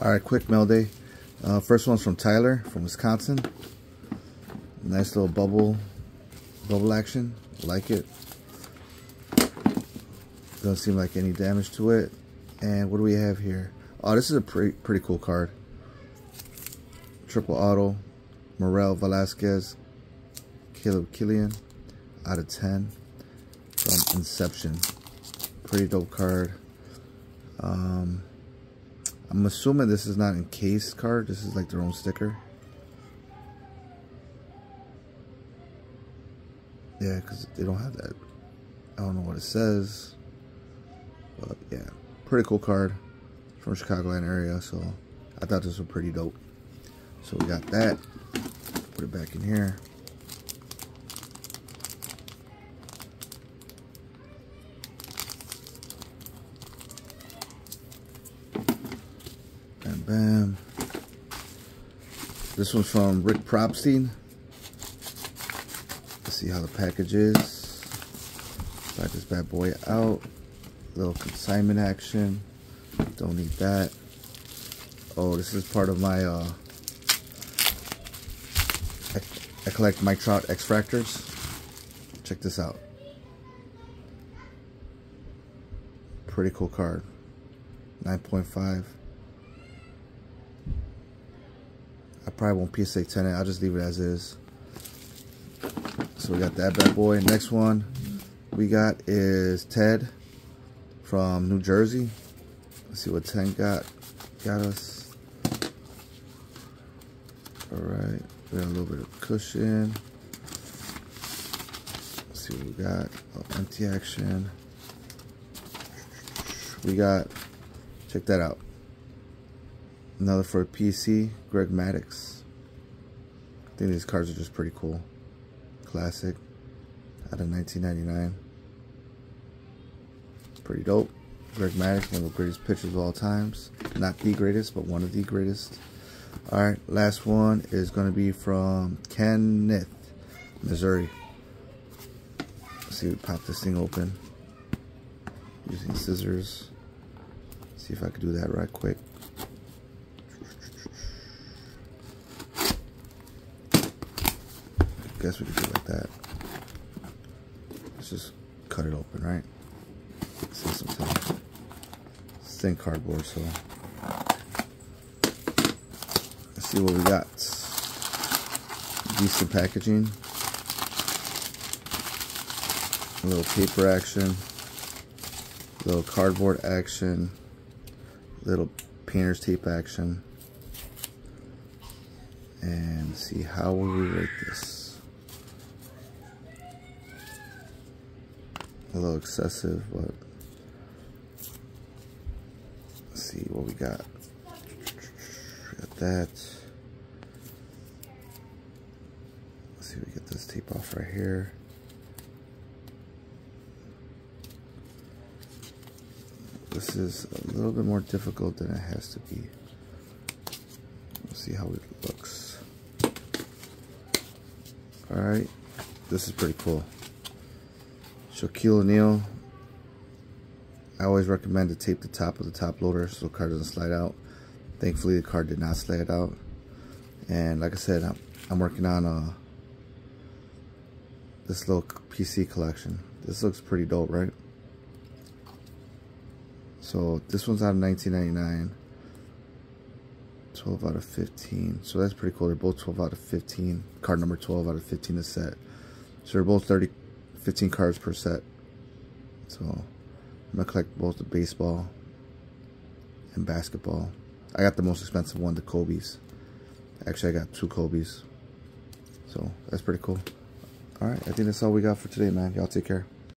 All right, quick mail day. Uh, first one's from Tyler from Wisconsin. Nice little bubble, bubble action. Like it. Doesn't seem like any damage to it. And what do we have here? Oh, this is a pretty pretty cool card. Triple auto, Morel Velázquez, Caleb Kilian, out of 10 from Inception. Pretty dope card. Um, I'm assuming this is not in case card. This is like their own sticker. Yeah, because they don't have that. I don't know what it says. But yeah, pretty cool card from Chicagoland area. So I thought this was pretty dope. So we got that. Put it back in here. Bam. This one's from Rick Propstein. Let's see how the package is. Slide this bad boy out. Little consignment action. Don't need that. Oh, this is part of my, uh, I, I collect Mike Trout X-Fractors. Check this out. Pretty cool card. 9.5. I probably won't PSA 10 it. I'll just leave it as is. So we got that bad boy. Next one we got is Ted from New Jersey. Let's see what 10 got got us. Alright. We got a little bit of cushion. Let's see what we got. Oh, empty action. We got check that out. Another for a PC, Greg Maddux. I think these cards are just pretty cool. Classic. Out of 1999. Pretty dope. Greg Maddux, one of the greatest pitchers of all times. Not the greatest, but one of the greatest. Alright, last one is going to be from Kenneth, Missouri. Let's see, we pop this thing open using scissors. See if I can do that right quick. Guess we could do it like that. Let's just cut it open, right? Thin, cardboard, so let's see what we got. Decent packaging. A little paper action. A little cardboard action. Little painter's tape action. And see how will we rate this. A little excessive, but let's see what we got. Got that. Let's see, if we get this tape off right here. This is a little bit more difficult than it has to be. Let's see how it looks. Alright, this is pretty cool. Shaquille O'Neal. I always recommend to tape the top of the top loader so the card doesn't slide out. Thankfully, the card did not slide out. And like I said, I'm, I'm working on uh, this little PC collection. This looks pretty dope, right? So this one's out of 1999. 12 out of 15. So that's pretty cool. They're both 12 out of 15. Card number 12 out of 15 is set. So they're both 30 15 cards per set. So I'm gonna collect both the baseball and basketball. I got the most expensive one, the Kobe's. Actually, I got two Kobe's. So that's pretty cool. All right, I think that's all we got for today, man. Y'all take care.